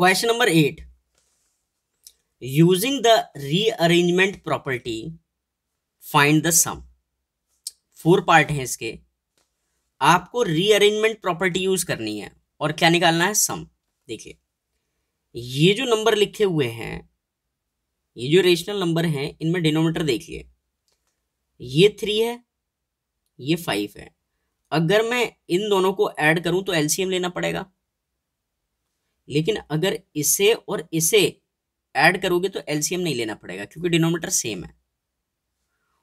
Question number eight using the rearrangement property find the sum four part हैं इसके. आपको rearrangement property use करनी है और क्या निकालना है? सम देखिए, ये जो नंबर लिखे हुए हैं, ये जो रेशनल नंबर हैं, इनमें डिनोमीटर देखिए. ये थ्री है, ये फाइव है. अगर मैं इन दोनों को ऐड करूँ तो एलसीएम लेना पड़ेगा. लेकिन अगर इसे और इसे ऐड करोगे तो एलसीएम नहीं लेना पड़ेगा, क्योंकि डिनोमीटर सेम है।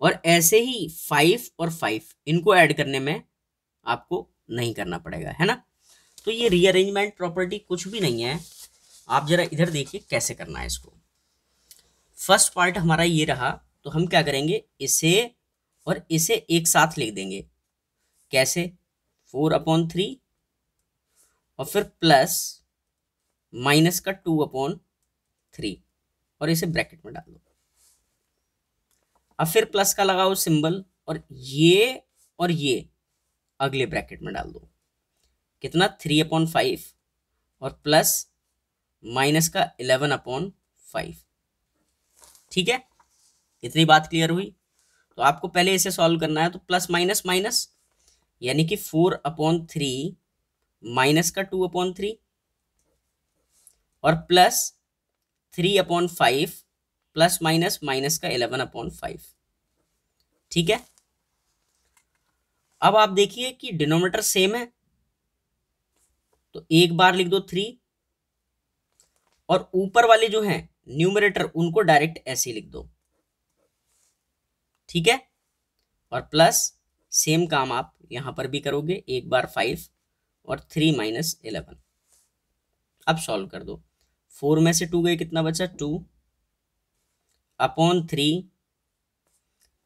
और ऐसे ही फाइव और फाइव, इनको ऐड करने में आपको नहीं करना पड़ेगा, है ना? तो ये रीअरेंजमेंट प्रॉपर्टी कुछ भी नहीं है। आप जरा इधर देखिए कैसे करना है इसको। फ़र्स्ट पार्ट हमारा ये रहा तो हम क्या करेंगे? इसे और इसे एक साथ लिख देंगे। कैसे? फोर अपॉन थ्री और फिर प्लस माइनस का टू अपॉन थ्री। और इसे ब्रैकेट में डाल दो। अब फिर प्लस का लगाओ सिंबल और ये और ये अगले ब्रैकेट में डाल दो। कितना? थ्री अपॉन फाइव और प्लस माइनस का इलेवन अपॉन फाइव। ठीक है? इतनी बात क्लियर हुई? तो आपको पहले इसे सॉल्व करना है तो प्लस माइनस माइनस, यानी कि फोर अपॉन थ्री माइनस का टू अपॉन थ्री और plus three upon five plus minus minus का इलेवन अपॉन फाइव ठीक है? अब आप देखिए कि डिनोमीटर सेम है। तो एक बार लिख दो थ्री और ऊपर वाले जो हैं न्यूमरेटर उनको डायरेक्ट ऐसे लिख दो। ठीक है? और प्लस सेम काम आप यहाँ पर भी करोगे, एक बार फाइव और थ्री माइनस इलेवन अब सॉल्व कर दो। फोर में से टू गए कितना बचा? टू। अपॉन थ्री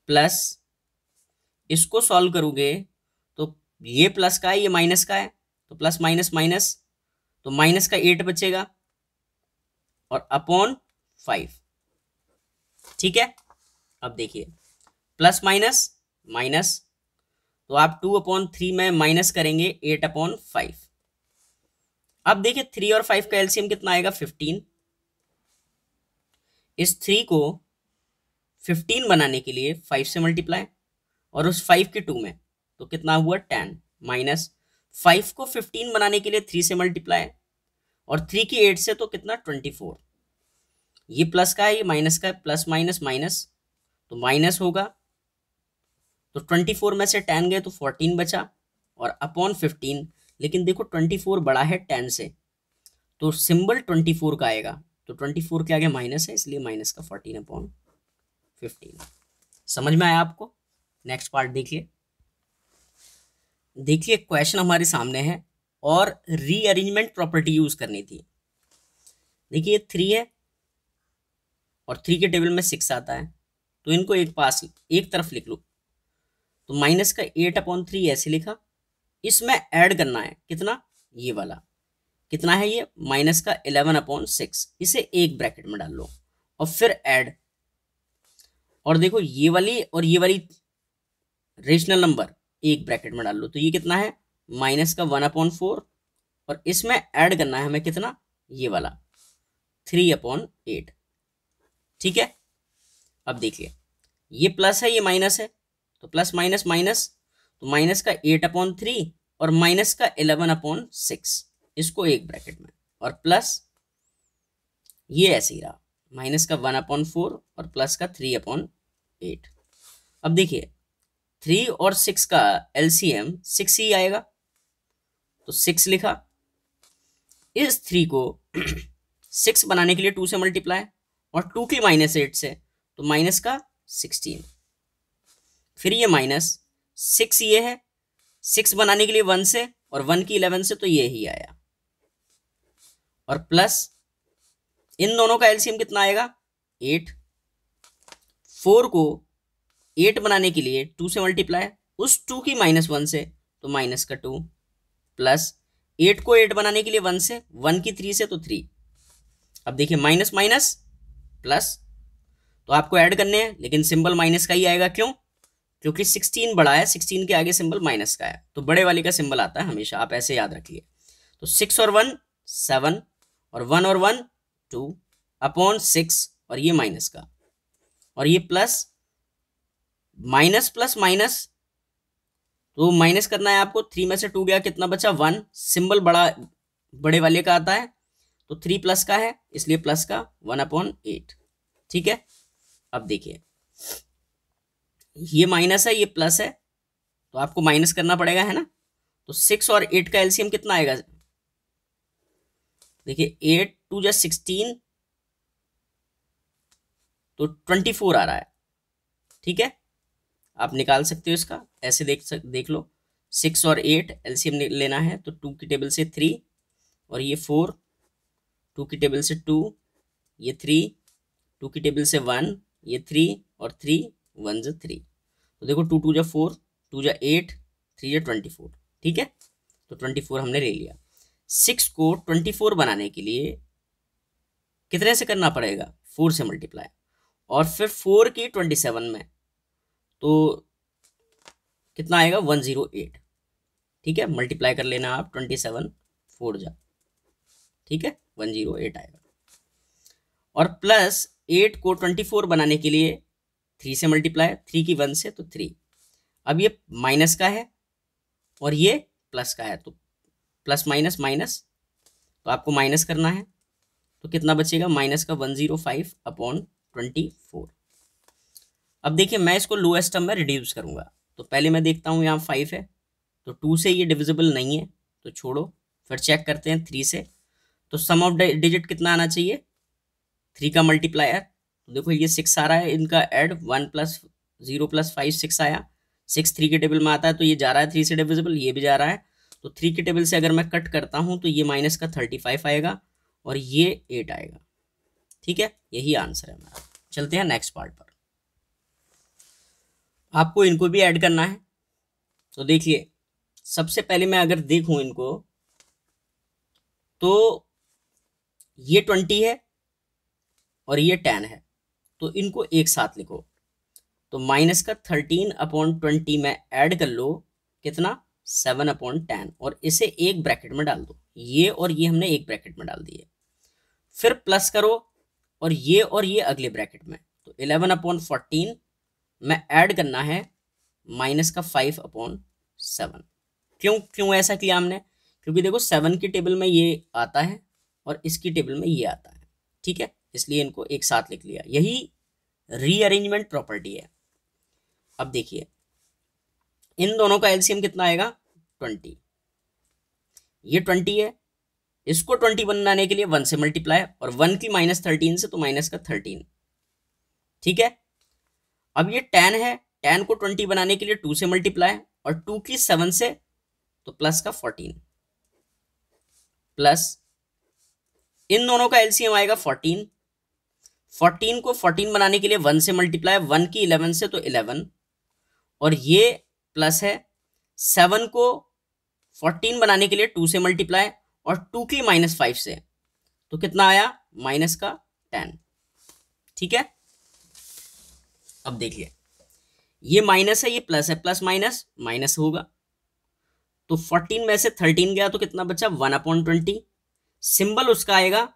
प्लस इसको सॉल्व करोगे तो ये प्लस का है, ये माइनस का है तो प्लस माइनस माइनस तो माइनस का एट बचेगा। और अपॉन फाइव। ठीक है? अब देखिए, प्लस माइनस माइनस तो आप टू अपॉन थ्री में माइनस करेंगे, एट अपॉन फाइव। अब देखिए थ्री और फाइव का एलसीएम कितना आएगा? फिफ्टीन इस थ्री को फिफ्टीन बनाने के लिए फाइव से मल्टीप्लाई और उस फाइव के टू में तो कितना हुआ? टेन माइनस फाइव को फिफ्टीन बनाने के लिए थ्री से मल्टीप्लाई और थ्री की एट से तो कितना? ट्वेंटी फोर ये प्लस का है, ये माइनस का है प्लस माइनस माइनस तो माइनस होगा। तो ट्वेंटी फोर में से टेन गए तो फोर्टीन बचा और अपॉन फिफ्टीन लेकिन देखो ट्वेंटी फोर बड़ा है टेन से तो सिंबल ट्वेंटी फोर का आएगा। तो ट्वेंटी फोर के आगे माइनस है, इसलिए माइनस का फोर्टीन अपॉन फिफ्टीन। समझ में आया आपको? नेक्स्ट पार्ट देखिए। देखिए, क्वेश्चन हमारे सामने है और रीअरेंजमेंट प्रॉपर्टी यूज़ करनी थी। देखिए थ्री है और थ्री के टेबल में सिक्स आता है। तो इनको एक पास, एक तरफ़ लिख लो। तो माइनस का एट अपॉन थ्री ऐसे लिखा। इसमें ऐड करना है। कितना? ये वाला। कितना है ये? माइनस का इलेवन अपॉन सिक्स। इसे एक ब्रैकेट में डाल लो और फिर ऐड। और देखो, ये वाली और ये वाली रेशनल नंबर एक ब्रैकेट में डाल लो। तो ये कितना है? माइनस का वन अपॉन फोर। और इसमें ऐड करना है हमें कितना? ये वाला। Three upon eight. ठीक है? अब देखिए। ये प्लस है, ये माइनस है। तो प्लस माइनस माइनस तो माइनस का एट अपॉन थ्री और माइनस का इलेवन अपॉन सिक्स, इसको एक ब्रैकेट में। और प्लस ये ऐसे ही रहा, माइनस का वन अपॉन फोर और प्लस का थ्री अपॉन एट। अब देखिए, थ्री और सिक्स का एलसीएम सिक्स ही आएगा। तो सिक्स लिखा, इस थ्री को सिक्स बनाने के लिए टू से मल्टीप्लाई और टू की माइनस एट से तो माइनस का सिक्सटीन। फिर ये माइनस सिक्स ये है। सिक्स बनाने के लिए वन से और वन की इलेवन से तो ये ही आया। और प्लस इन दोनों का एलसीएम कितना आएगा? एट। फोर को एट बनाने के लिए टू से मल्टीप्लाई उस टू की माइनस वन से तो माइनस का टू। प्लस एट को एट बनाने के लिए वन से, वन की थ्री से तो थ्री। अब देखिए माइनस माइनस प्लस तो आपको ऐड करने हैं, लेकिन सिंबल माइनस का ही आएगा क्यों? क्योंकि सिक्सटीन बड़ा है सिक्सटीन के आगे सिंबल माइनस का है। तो बड़े वाले का सिंबल आता है हमेशा, आप ऐसे याद रखिए। तो सिक्स और वन, सेवन, और वन और वन, टू, अपॉन सिक्स, और ये माइनस का। और ये प्लस, माइनस प्लस माइनस तो माइनस करना है आपको, थ्री में से टू गया, कितना बचा? वन। सिंबल बड़ा, बड़े वाले का आता है तो थ्री प्लस का है, इसलिए प्लस का, वन अपॉन एट। ठीक है? अब देखिए। ये माइनस है, ये प्लस है तो आपको माइनस करना पड़ेगा, है ना? तो सिक्स और एट का एलसीएम कितना आएगा? देखिए, एट टू जस्ट सिक्सटीन तो ट्वेंटी फोर आ रहा है, ठीक है? आप निकाल सकते हो इसका, ऐसे देख सक, देख लो, सिक्स और एट एलसीएम लेना है तो टू की टेबल से थ्री, और ये फोर, टू की टेबल से टू, ये थ्री, टू की टेबल से वन, ये थ्री और थ्री वन जो थ्री। तो देखो टू टू जो फोर, टू जो एट, थ्री जो ट्वेंटी फोर, ठीक है? तो ट्वेंटी फोर हमने ले लिया। सिक्स को ट्वेंटी फोर बनाने के लिए कितने से करना पड़ेगा? फोर से मल्टीप्लाई। और फिर फोर की ट्वेंटी सेवन में तो कितना आएगा? One zero eight. ठीक है? मल्टीप्लाई कर लेना आप, ट्वेंटी सेवन, फोर जा। ठीक है? वन ज़ीरो एट आएगा। और प्लस एट को ट्वेंटी फोर बनाने के लिए थ्री से मल्टीप्लाई थ्री की वन से तो थ्री। अब ये माइनस का है और ये प्लस का है तो प्लस माइनस माइनस तो आपको माइनस करना है। तो कितना बचेगा? माइनस का one zero five upon twenty four. अब देखिए, मैं इसको लोएस्ट टर्म में रिड्यूस करूँगा। तो पहले मैं देखता हूँ यहाँ फाइव है तो टू से ये डिविजिबल नहीं है तो छोड़ो, फिर चेक करते हैं थ्री से। तो सम ऑफ़ डिजिट कितना आना चाहिए? थ्री का मल्टीप्लायर देखो ये सिक्स आ रहा है, इनका add one plus zero plus five six आया। सिक्स थ्री के टेबल में आता है तो ये जा रहा है थ्री से डिविजिबल ये भी जा रहा है। तो थ्री के टेबल से अगर मैं कट करता हूँ तो ये माइनस का थर्टी फाइव आएगा और ये एट आएगा। ठीक है? यही आंसर है हमारा चलते हैं नेक्स्ट पार्ट पर। आपको इनको भी ऐड करना है। तो देखिए, सबसे पहले मैं अगर देखूँ इनको तो ये ट्वेंटी है और ये टेन है। तो इनको एक साथ लिखो। तो माइनस का थर्टीन अपॉन ट्वेंटी में ऐड कर लो, कितना? सेवन अपॉन टेन और इसे एक ब्रैकेट में डाल दो। ये और ये हमने एक ब्रैकेट में डाल दिए। फिर प्लस करो और ये और ये अगले ब्रैकेट में। तो इलेवन अपॉन फोर्टीन में ऐड करना है माइनस का फाइव अपॉन सेवन क्यों क्यों ऐसा किया हमने? क्योंकि देखो सेवन की टेबल में ये आता है और इसकी टेबल में ये आता है। ठीक है? इसलिए इनको एक साथ लिख लिया। यही रीअरेंजमेंट प्रॉपर्टी है। अब देखिए, इन दोनों का एलसीएम कितना आएगा? ट्वेंटी ये ट्वेंटी है। इसको ट्वेंटी बनाने के लिए वन से मल्टीप्लाई और वन की माइनस थर्टीन से तो माइनस का थर्टीन ठीक है? अब ये टेन है। टेन को ट्वेंटी बनाने के लिए टू से मल्टीप्लाई और टू की सेवन से तो प्लस का फोर्टीन प्लस इन दोनों का एलसीएम आएगा फोर्टीन फोर्टीन को फोर्टीन बनाने के लिए वन से मल्टीप्लाई वन की इलेवन से तो इलेवन। और ये प्लस है, सेवन को फोर्टीन बनाने के लिए टू से मल्टीप्लाई और टू की माइनस फाइव से। तो कितना आया? माइनस का टेन। ठीक है? अब देखिए, ये माइनस है, ये प्लस है, प्लस माइनस माइनस होगा। तो फोर्टीन में से थर्टीन गया तो कितना बचा? One upon twenty. सिंबल उसका आएगा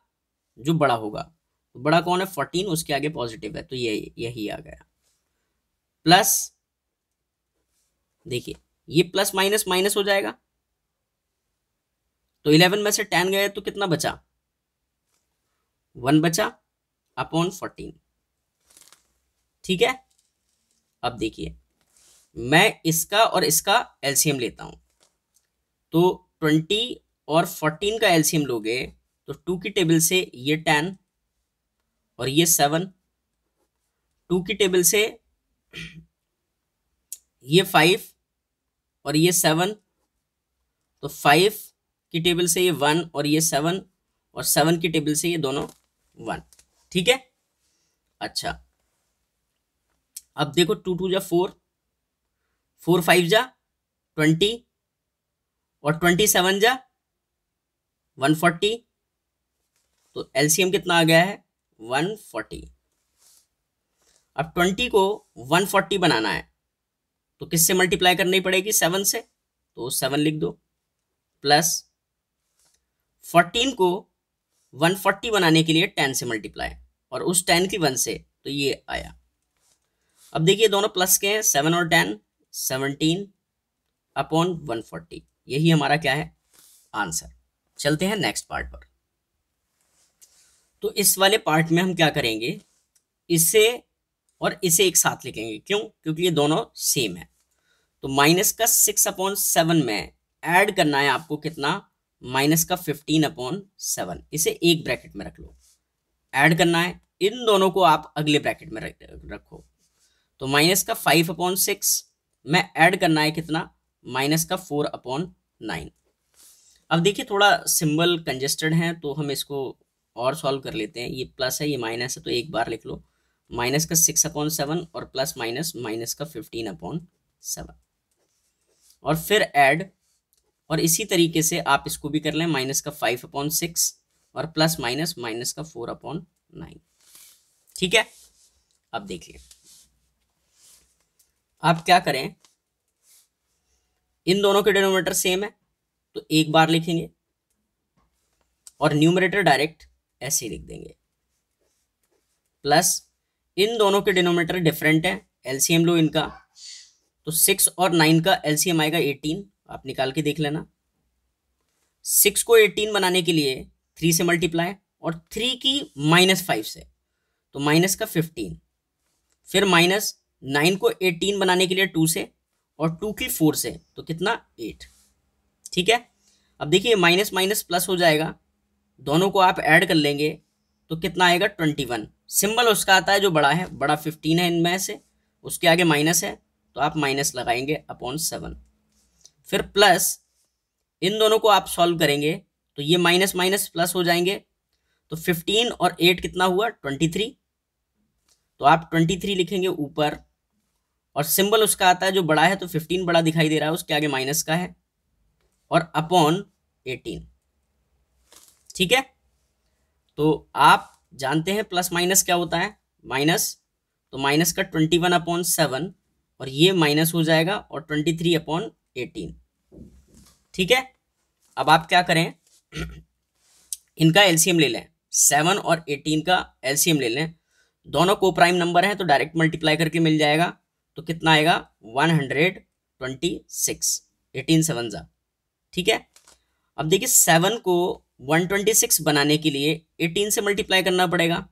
जो बड़ा होगा। बड़ा कौन है? फोर्टीन उसके आगे पॉजिटिव है तो ये, यही आ गया। प्लस देखिए, ये प्लस माइनस माइनस हो जाएगा। तो इलेवन में से टेन गए तो कितना बचा? वन बचा अपॉन फोर्टीन ठीक है? अब देखिए, मैं इसका और इसका एलसीएम लेता हूँ। तो ट्वेंटी और फोर्टीन का एलसीएम लोगे तो टू की टेबल से ये टेन और ये सेवन टू की टेबल से ये फाइव और ये सेवन तो फाइव की टेबल से ये वन और ये सेवन और सेवन की टेबल से ये दोनों वन ठीक है? अच्छा। अब देखो टू टू जा फोर फोर फाइव जा ट्वेंटी और ट्वेंटी सेवन जा वन फोर्टी तो एलसीएम कितना आ गया है? One forty. अब ट्वेंटी को वन फोर्टी बनाना है तो किससे मल्टीप्लाई करनी पड़ेगी? सेवन से तो सेवन लिख दो, प्लस फोर्टीन को वन फोर्टी बनाने के लिए टेन से मल्टीप्लाई, और उस टेन की वन से तो ये आया। अब देखिए दोनों प्लस के हैं, सेवन और ten, seventeen upon one forty. यही हमारा क्या है? आंसर। चलते हैं नेक्स्ट पार्ट पर। तो इस वाले पार्ट में हम क्या करेंगे? इसे और इसे एक साथ लिखेंगे। क्यों? क्योंकि ये दोनों सेम है। तो माइनस का सिक्स अपॉन सेवन में ऐड करना है आपको कितना? माइनस का फिफ्टीन अपॉन सेवन इसे एक ब्रैकेट में रख लो। ऐड करना है। इन दोनों को आप अगले ब्रैकेट में रखो तो माइनस का फाइव अपॉन सिक्स में ऐड करना है कितना? माइनस का फोर अपॉन नाइन अब देखिए थोड़ा सिंबल कंजेस्टेड है तो हम इसको और सॉल्व कर लेते हैं। ये प्लस है, ये माइनस है तो एक बार लिख लो। माइनस का सिक्स अपॉन सेवन और प्लस माइनस माइनस का फिफ्टीन अपॉन सेवन और फिर ऐड और इसी तरीके से आप इसको भी कर लें। माइनस का फाइव अपॉन सिक्स और प्लस माइनस माइनस का फोर अपॉन नाइन ठीक है? अब देखिए। आप क्या करें? इन दोनों के डिनोमीटर सेम है तो एक बार लिखेंगे। और न्यूमरेटर डायरेक्ट ऐसे लिख देंगे। प्लस इन दोनों के डिनोमीटर डिफरेंट है एलसीएम लो इनका। तो सिक्स और नाइन का एलसीएम आएगा एटीन आप निकाल के देख लेना। सिक्स को एटीन बनाने के लिए थ्री से मल्टीप्लाई और थ्री की माइनस फाइव से। तो माइनस का फिफ्टीन फिर माइनस नाइन को एटीन बनाने के लिए टू से और टू की फोर से। तो कितना? एट ठीक है? अब देखिए माइनस माइनस प्लस हो जाएगा। दोनों को आप ऐड कर लेंगे तो कितना आएगा ट्वेंटी वन। सिंबल उसका आता है जो बड़ा है, बड़ा फिफ्टीन है इनमें से, उसके आगे माइनस है तो आप माइनस लगाएँगे अपॉन सेवन। फिर प्लस, इन दोनों को आप सॉल्व करेंगे तो ये माइनस माइनस प्लस हो जाएँगे तो फिफ्टीन और एट कितना हुआ? Twenty three. तो आप ट्वेंटी थ्री लिखेंगे ऊपर, और सिंबल उसका आता है जो बड़ा है तो फिफ्टीन बड़ा दिखाई दे रहा है, उसके आगे माइनस का है, और अपॉन एटीन। ठीक है? तो आप जानते हैं प्लस माइनस क्या होता है? माइनस तो माइनस का ट्वेंटी वन अपॉन सेवन और ये माइनस हो जाएगा, और ट्वेंटी थ्री अपॉन एटीन ठीक है? अब आप क्या करें? इनका एलसीएम ले लें। सेवन और एटीन का एलसीएम ले लें। दोनों को प्राइम नंबर है तो डायरेक्ट मल्टीप्लाई करके मिल जाएगा। तो कितना आएगा? One hundred twenty six eighteen seven जा। ठीक है? अब देखिए सेवन को वन ट्वेंटी सिक्स बनाने के लिए एटीन से मल्टीप्लाई करना पड़ेगा।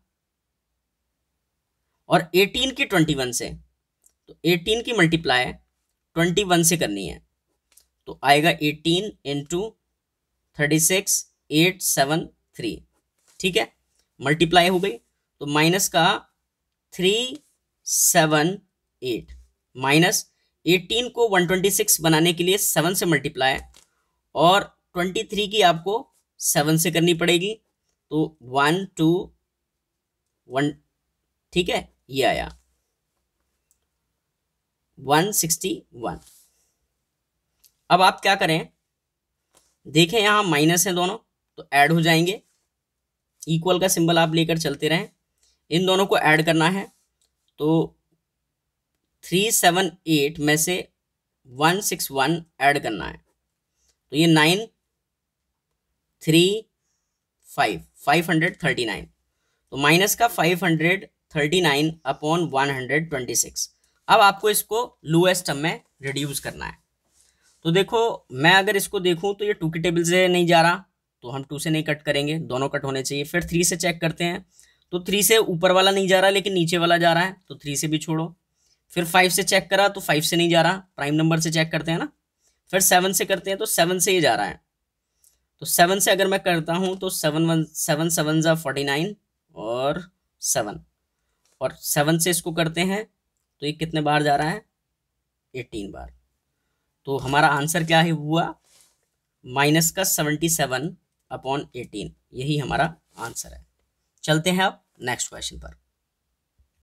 और एटीन की ट्वेंटी वन से तो एटीन की मल्टीप्लाई ट्वेंटी वन से करनी है। तो आएगा eighteen into thirty six, eight, seven, three. ठीक है? मल्टीप्लाई हो गई। तो माइनस का three, seven, eight. Minus eighteen को वन ट्वेंटी सिक्स बनाने के लिए सेवन से मल्टीप्लाई और ट्वेंटी थ्री की आपको सेवन से करनी पड़ेगी। तो वन, टू, वन, ठीक है, ये आया। One sixty one. अब आप क्या करें? देखें यहाँ माइनस है दोनों तो ऐड हो जाएँगे। इक्वल का सिंबल आप लेकर चलते रहें। इन दोनों को ऐड करना है। तो थ्री, सेवन, एट में से वन, सिक्स, वन ऐड करना है। तो ये nine three five five hundred thirty nine तो माइनस का five hundred thirty nine upon one hundred twenty six अब आपको इसको लोएस्ट टर्म में रिड्यूस करना है। तो देखो, मैं अगर इसको देखूँ तो ये टू की टेबल से नहीं जा रहा तो हम टू से नहीं कट करेंगे, दोनों कट होने चाहिए। फिर थ्री से चेक करते हैं तो थ्री से ऊपर वाला नहीं जा रहा, लेकिन नीचे वाला जा रहा है तो थ्री से भी छोड़ो। फिर फाइव से चेक करा तो फाइव से नहीं जा रहा प्राइम नंबर से चेक करते हैं ना। फिर सेवन से करते हैं तो सेवन से ही जा रहा है। तो सेवन से अगर मैं करता हूँ तो सेवन वन सेवन सेवन ज़ा फोर्टी नाइन और सेवन और सेवन से इसको करते हैं तो ये कितने बार जा रहा है? एटीन बार. तो हमारा आंसर क्या है? हुआ माइनस का सेवेंटी सेवन अपॉन एटीन यही हमारा आंसर है. चलते हैं अब नेक्स्ट क्वेश्चन पर.